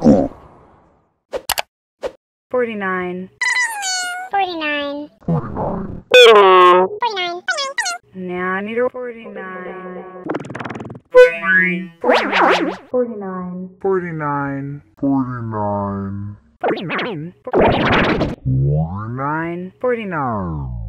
49. 49. 49. 49. Nah, I need a 49. 49. 49. 49. 49. 49. 49. 49. 49.